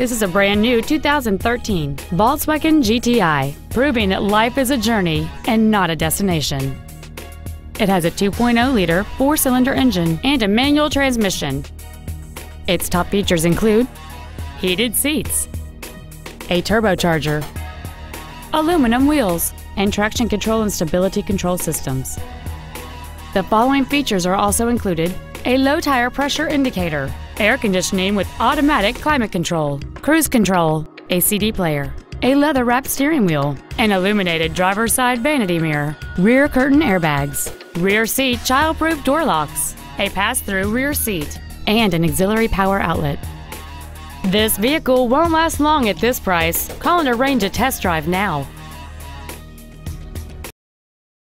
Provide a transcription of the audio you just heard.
This is a brand new 2013 Volkswagen GTI, proving that life is a journey and not a destination. It has a 2.0-liter four-cylinder engine and a manual transmission. Its top features include heated seats, a turbocharger, aluminum wheels, and traction control and stability control systems. The following features are also included a low tire pressure indicator, air conditioning with automatic climate control, cruise control, a CD player, a leather wrapped steering wheel, an illuminated driver's side vanity mirror, rear curtain airbags, rear seat child proof door locks, a pass through rear seat, and an auxiliary power outlet. This vehicle won't last long at this price. Call and arrange a test drive now.